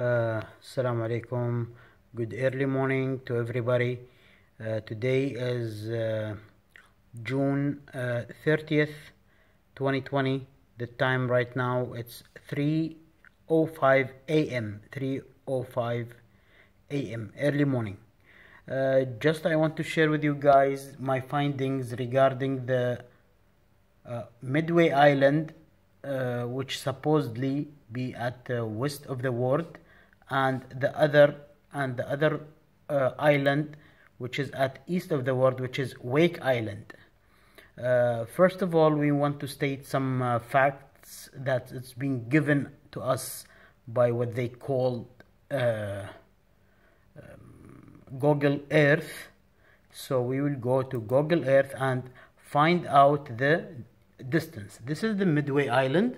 Uh, Assalamu alaikum. Good early morning to everybody. Uh, today is uh, June uh, 30th, 2020. The time right now it's 3:05 a.m. 3:05 a.m. early morning. Uh, just I want to share with you guys my findings regarding the uh, Midway Island, uh, which supposedly be at the west of the world, and the other and the other uh, island, which is at east of the world, which is Wake Island. Uh, first of all, we want to state some uh, facts that it's been given to us by what they call uh, Google Earth. So we will go to Google Earth and find out the distance. This is the Midway Island,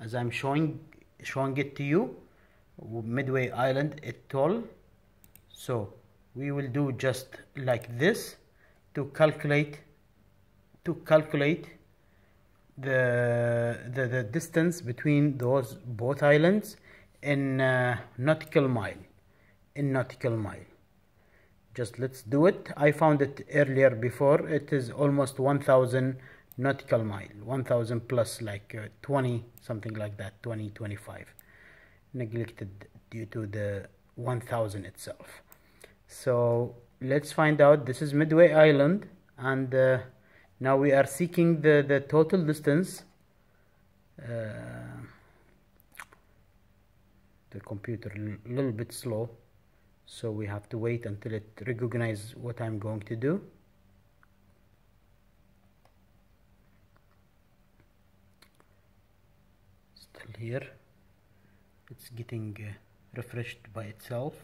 as I'm showing showing it to you. Midway Island atoll. So we will do just like this to calculate to calculate the the, the distance between those both islands in uh, nautical mile in nautical mile just let's do it i found it earlier before it is almost 1000 nautical mile 1000 plus like uh, 20 something like that 20 25 neglected due to the 1000 itself. So let's find out. This is midway island and uh, now we are seeking the the total distance uh, the computer a little bit slow so we have to wait until it recognizes what I'm going to do still here. It's getting uh, refreshed by itself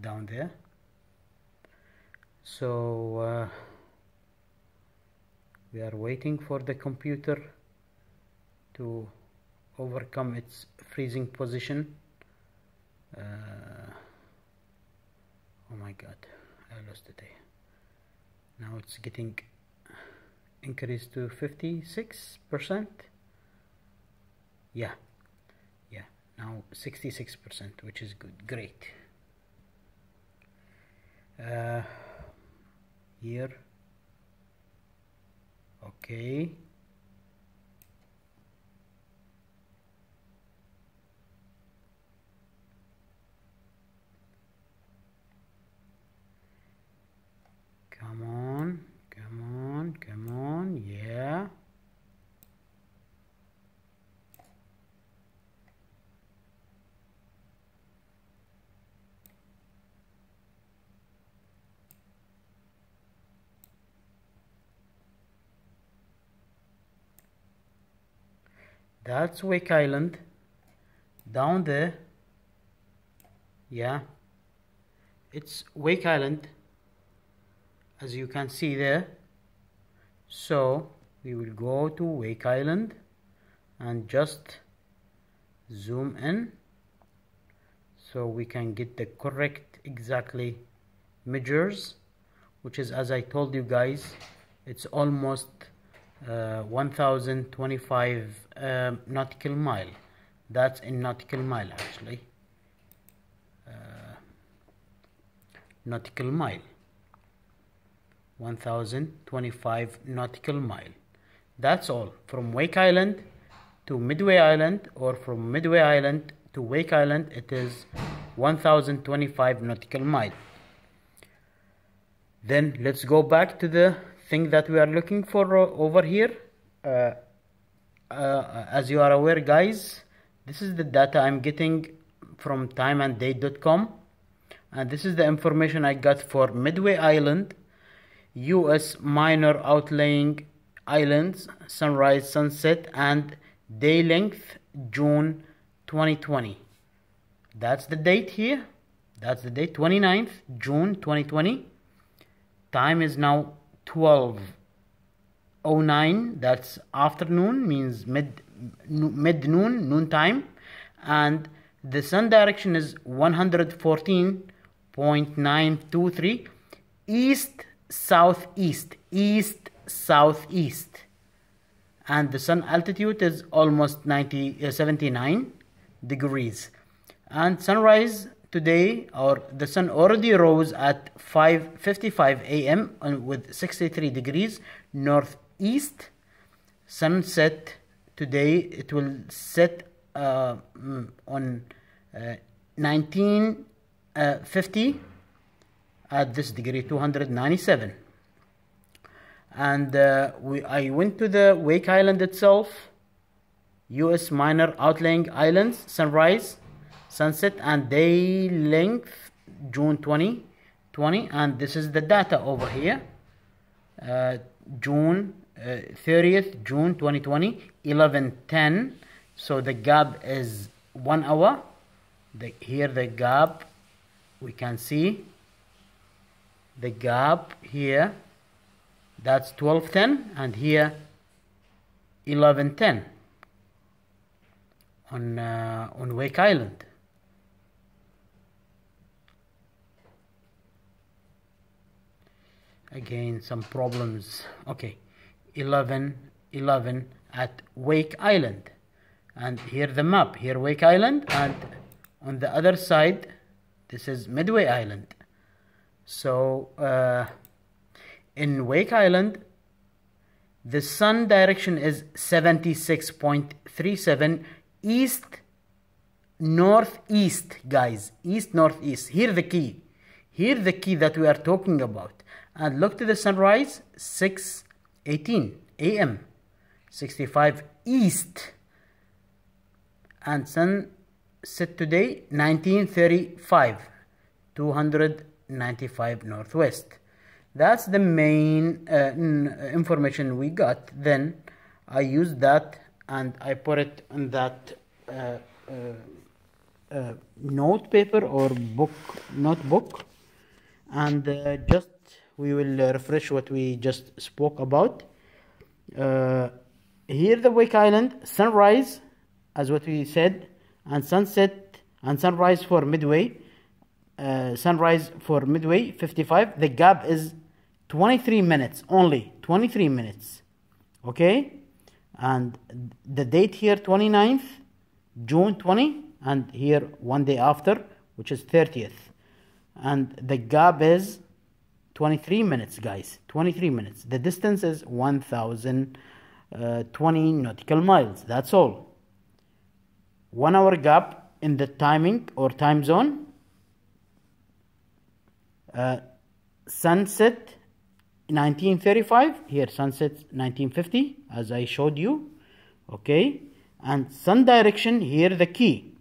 down there. So uh, we are waiting for the computer to overcome its freezing position. Uh, oh my god I lost the day. Now it's getting increased to 56 percent yeah. Yeah. Now 66 percent which is good. Great. Uh, here. Okay come on come on come on yeah that's Wake Island. Down there yeah. It's Wake Island as you can see there. So we will go to Wake Island and just zoom in so we can get the correct exactly measures which is as I told you guys it's almost uh, 1025 um, nautical mile. That's in nautical mile actually. Uh, nautical mile. 1025 nautical mile. That's all. From Wake Island to Midway Island or from Midway Island to Wake Island it is 1025 nautical mile. Then let's go back to the thing that we are looking for over here uh, uh, as you are aware guys this is the data I'm getting from timeanddate.com and this is the information I got for Midway Island US minor outlying islands sunrise sunset and day length June 2020 that's the date here. That's the date 29th June 2020 time is now 12:09 that's afternoon means mid mid noon noon time and the sun direction is 114.923 east southeast east southeast and the sun altitude is almost 90 uh, 79 degrees and sunrise today or the sun already rose at 5:55 a.m. with 63 degrees northeast sunset today it will set uh, on uh, 1950 at this degree 297 and uh, we, I went to the Wake Island itself US minor outlying islands sunrise sunset and day length June 20 20 and this is the data over here. Uh, June uh, 30th June 2020 1110 so the gap is one hour. The, here the gap we can see the gap here. That's 1210 and here 1110 on uh, on Wake Island again some problems. Okay 11 11 at Wake Island. And here the map here Wake Island and on the other side this is Midway Island. So uh, in Wake Island the sun direction is 76.37 east northeast guys. East northeast. Here the key. Here the key that we are talking about and look to the sunrise 6:18 a.m. 65 east. And sun set today 1935 295 northwest. That's the main uh, information we got. Then I used that and I put it in that uh, uh, uh note paper or book notebook. And uh, just we will uh, refresh what we just spoke about. Here the Wake Island sunrise as what we said and sunset and sunrise for midway uh, sunrise for midway 55 the gap is 23 minutes only 23 minutes okay? And the date here 29th june 20 and here one day after which is 30th and the gap is 23 minutes guys. 23 minutes. The distance is 1020 uh, nautical miles. That's all. One hour gap in the timing or time zone. Uh, sunset 1935 here sunset 1950 as I showed you. Okay? And sun direction here the key.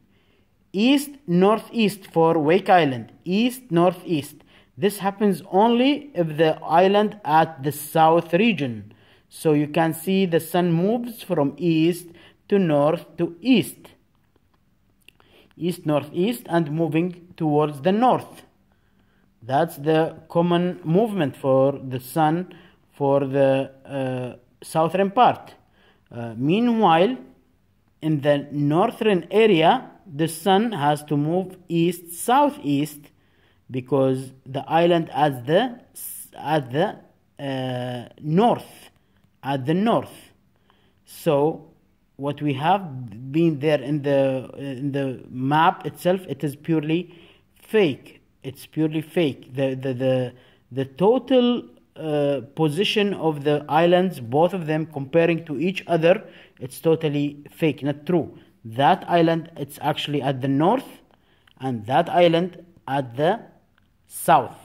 East northeast for Wake Island. East northeast this happens only if the island at the south region. So you can see the sun moves from east to north to east. East northeast and moving towards the north. That's the common movement for the sun for the uh, southern part. Uh, meanwhile in the northern area the sun has to move east southeast because the island at the at the uh, north at the north. So what we have been there in the in the map itself it is purely fake. It's purely fake. The the the, the total uh, position of the islands both of them comparing to each other it's totally fake not true. That island it's actually at the north and that island at the south.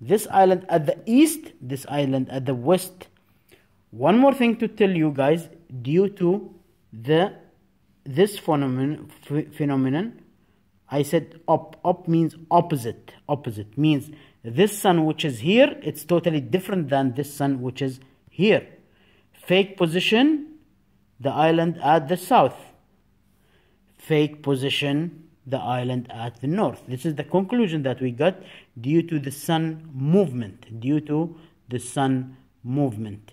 This island at the east this island at the west. One more thing to tell you guys due to the this phenomenon phenomenon I said up. Up means opposite opposite means this sun which is here it's totally different than this sun which is here. Fake position the island at the south. Fake position the island at the north this is the conclusion that we got due to the sun movement due to the sun movement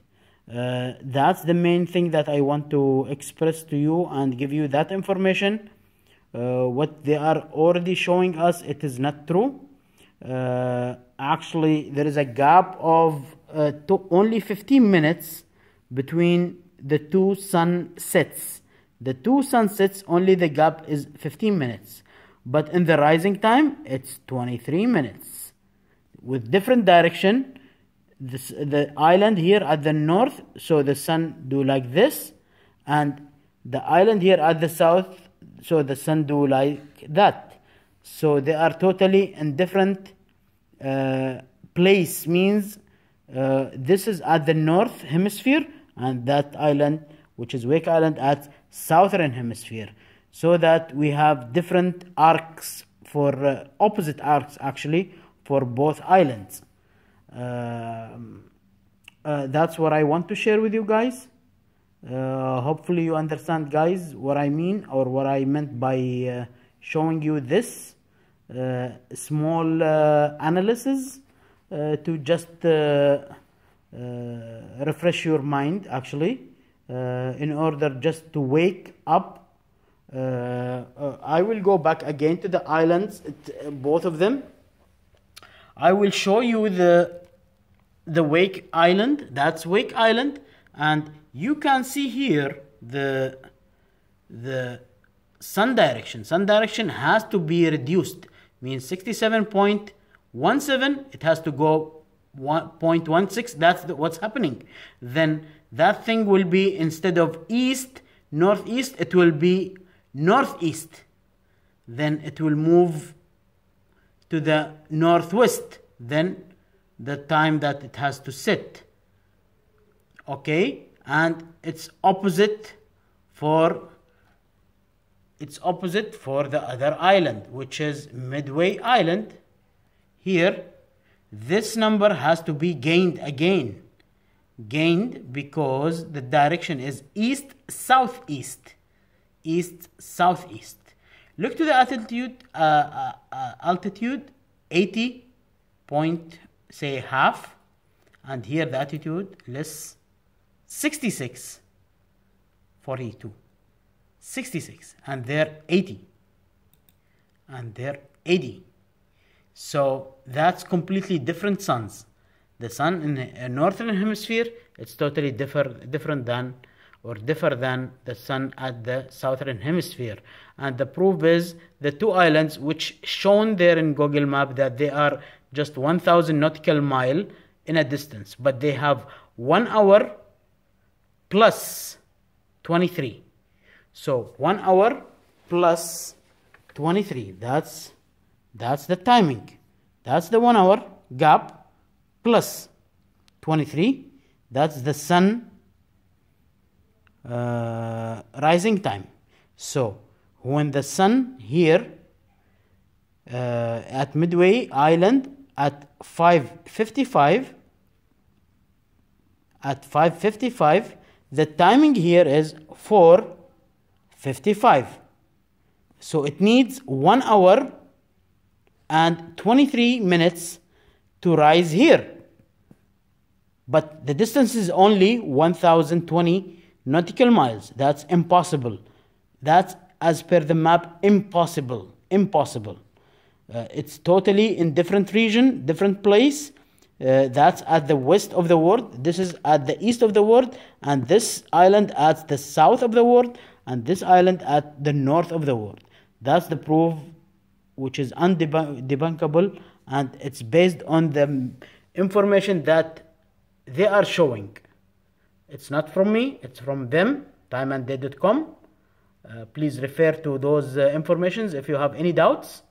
uh, that's the main thing that I want to express to you and give you that information. Uh, what they are already showing us, it is not true. Uh, actually, there is a gap of uh, only 15 minutes between the two sunsets. The two sunsets, only the gap is 15 minutes. But in the rising time it's 23 minutes. With different direction this, the island here at the north so the sun do like this and the island here at the south so the sun do like that. So they are totally in different uh, place means uh, this is at the north hemisphere and that island which is wake island at southern hemisphere so that we have different arcs for uh, opposite arcs actually for both islands. Um, uh, that's what i want to share with you guys. Uh, hopefully you understand guys what i mean or what i meant by uh, showing you this uh, small uh, analysis uh, to just refresh your mind actually in order just to wake up Uh, uh, I will go back again to the islands uh, both of them I will show you the the Wake Island. That's Wake Island, and you can see here the the sun direction. Sun direction has to be reduced. Means 67.17. It has to go 1.16. That's the, what's happening. Then that thing will be instead of east northeast, it will be northeast. Then it will move to the northwest then the time that it has to sit. Okay? And it's opposite for it's opposite for the other island which is midway island. Here this number has to be gained again. Gained because the direction is east southeast east southeast Look to the altitude, uh, uh, uh, altitude 80 point, say half, and here the altitude less 66, 42, 66, and there 80, and there 80. So that's completely different suns. The sun in the northern hemisphere, it's totally different, different than or differ than the sun at the southern hemisphere. And the proof is the two islands which shown there in google map that they are just 1000 nautical mile in a distance. But they have 1 hour plus 23 so 1 hour plus 23 that's that's the timing. That's the 1 hour gap plus 23 that's the sun uh, rising time. So when the sun here uh, at Midway Island at 5:55 at 5:55 the timing here is 4:55 so it needs 1 hour and 23 minutes to rise here but the distance is only 1020 nautical miles. That's impossible. That's as per the map impossible. Impossible. Uh, it's totally in different region, different place. Uh, that's at the west of the world. This is at the east of the world, and this island at the south of the world, and this island at the north of the world. That's the proof, which is undebunkable, and it's based on the information that they are showing. It's not from me, it's from them, timeanddate.com. Uh, please refer to those uh, informations if you have any doubts.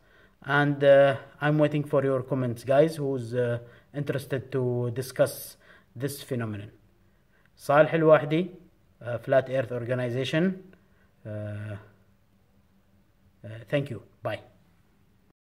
And uh, I'm waiting for your comments, guys, who's uh, interested to discuss this phenomenon. صالح الواحدي, uh, Flat Earth Organization. Uh, thank you. Bye.